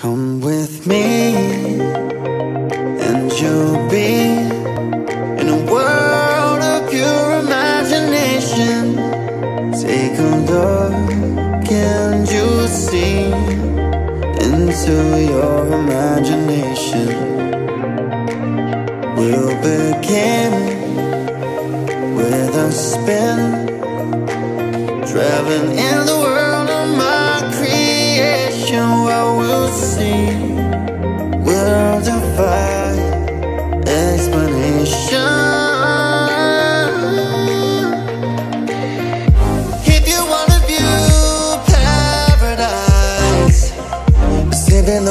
Come with me, and you'll be in a world of pure imagination. Take a look, and you'll see into your imagination. We'll begin with a spin, traveling in explanation. If you wanna view paradise, and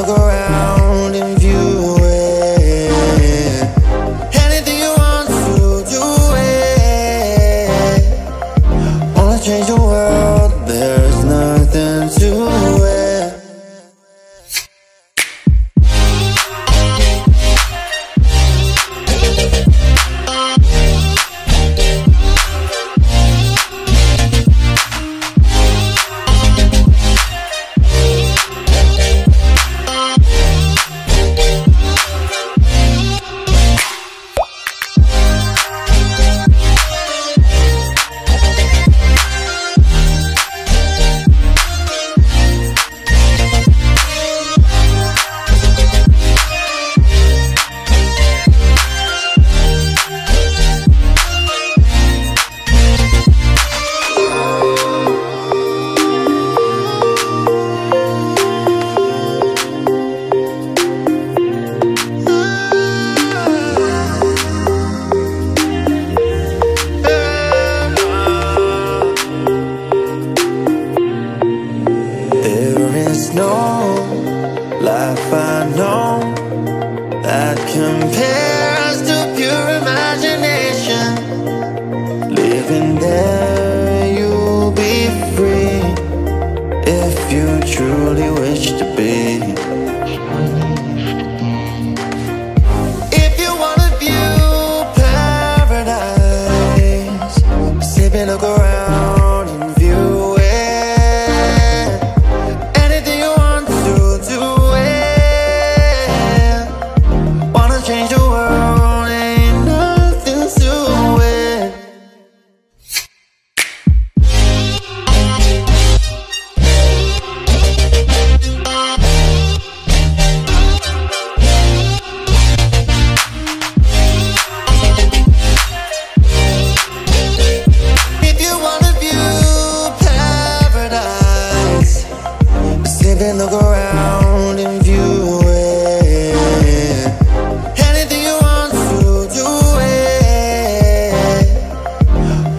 and look around and look around and view it. Anything you want to do it.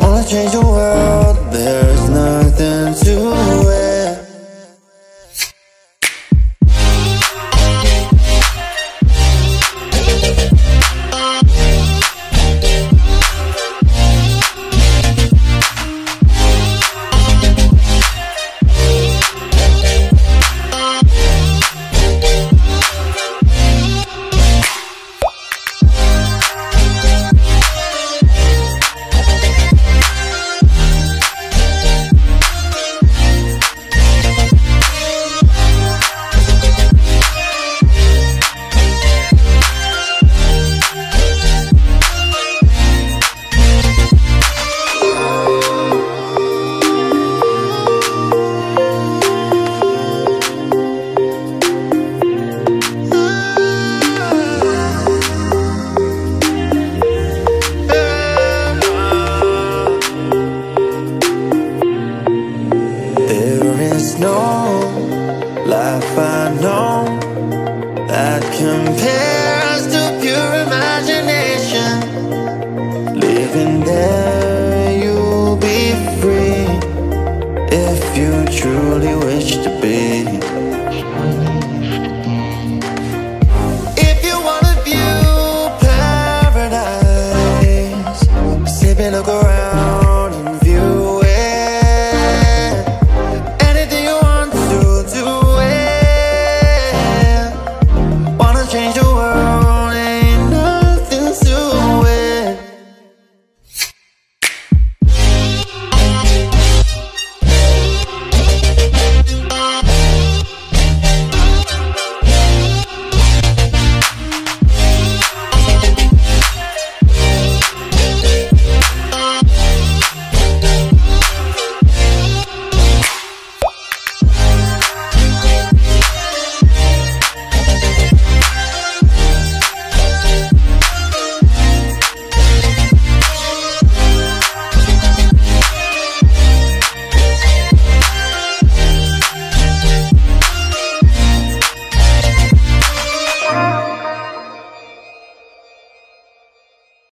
Wanna change the world, there's No life I know that compares to pure imagination. Living there, you'll be free if you truly wish to be.